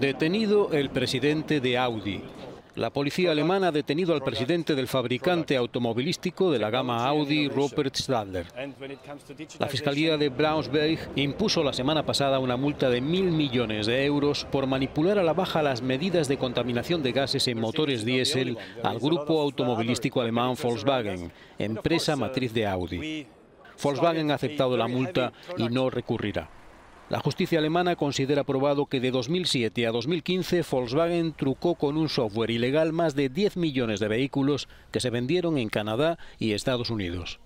Detenido el presidente de Audi. La policía alemana ha detenido al presidente del fabricante automovilístico de la gama Audi, Rupert Stadler. La Fiscalía de Braunschweig impuso la semana pasada una multa de mil millones de euros por manipular a la baja las medidas de contaminación de gases en motores diésel al grupo automovilístico alemán Volkswagen, empresa matriz de Audi. Volkswagen ha aceptado la multa y no recurrirá. La justicia alemana considera probado que de 2007 a 2015 Volkswagen trucó con un software ilegal más de 10 millones de vehículos que se vendieron en Canadá y Estados Unidos.